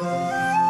了。